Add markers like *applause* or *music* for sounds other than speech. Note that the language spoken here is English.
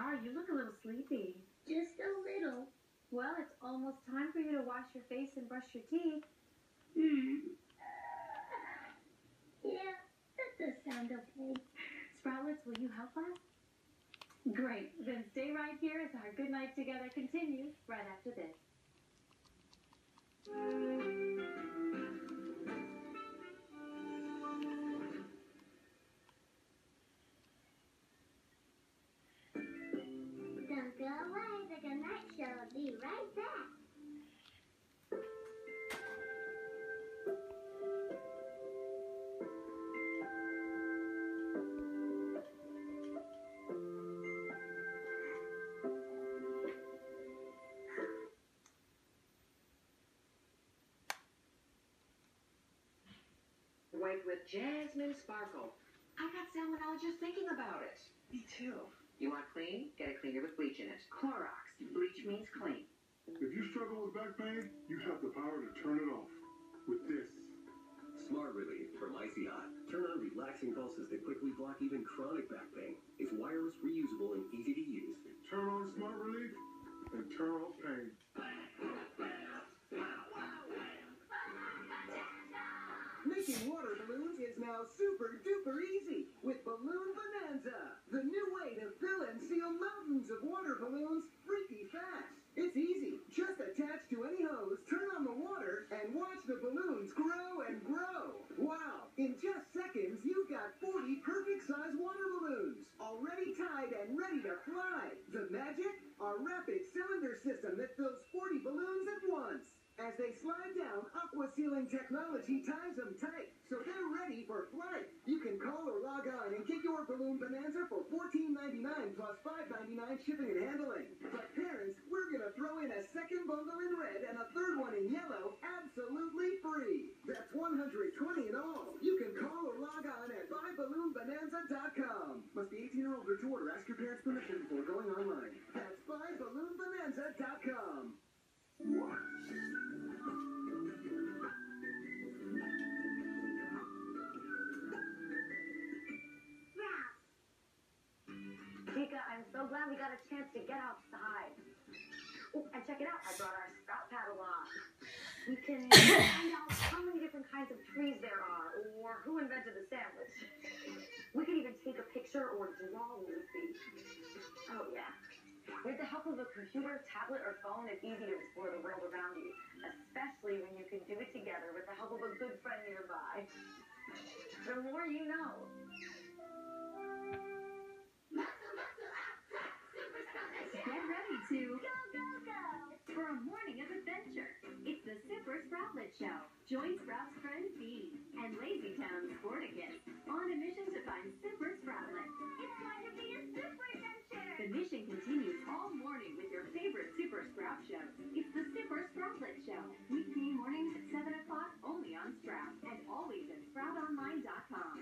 are. You look a little sleepy. Just a little. Well, it's almost time for you to wash your face and brush your teeth. Hmm. Yeah, that does sound okay. Sproutlets, will you help us? Great. Then stay right here as our good night together continues right after this. White with Jasmine Sparkle. I got salmonella just thinking about it. Me too. You want clean? Get a cleaner with bleach in it. Clorox. Bleach means clean. If you struggle with back pain, you have the power to turn it off with this. Smart Relief from Icy Hot. Turn on relaxing pulses that quickly block even chronic back pain. It's wireless, reusable, and easy to use. Turn on Smart Relief and turn off pain. Making water balloons is now super duper easy with Balloon Bonanza, the new way to fill and seal mountains of water balloons freaky fast. It's easy. Just attach to any hose, turn on the water, and watch the balloons grow and grow. Wow! In just seconds, you've got 40 perfect size water balloons, already tied and ready to fly. The magic? Our rapid cylinder system that fills 40 balloons at once. As they slide down, Technology ties them tight, so they're ready for flight. You can call or log on and get your balloon bonanza for $14.99 plus $5.99 shipping and handling. But parents, we're gonna throw in a second bundle in red and a third one in yellow, absolutely free. That's 120 in all. You can call or log on at buyballoonbonanza.com. Must be 18 or older to order. Ask your parents' permission before going online. That's buyballoonbonanza.com. so glad we got a chance to get outside. Oh, and check it out. I brought our sprout paddle on. We can *coughs* find out how many different kinds of trees there are, or who invented the sandwich. We can even take a picture or draw Lucy. Oh, yeah. With the help of a computer, tablet, or phone, it's easy to explore the world around you, especially when you can do it together with the help of a good friend nearby. The more you know. Show. Join Sprout's friend Bean and Lazy Town Sportacus on a mission to find Super Sproutlet. It's going to be a super adventure! The mission continues all morning with your favorite Super Sprout show. It's the Super Sproutlet Show. Weekday mornings at 7 o'clock only on Sprout and always at sproutonline.com.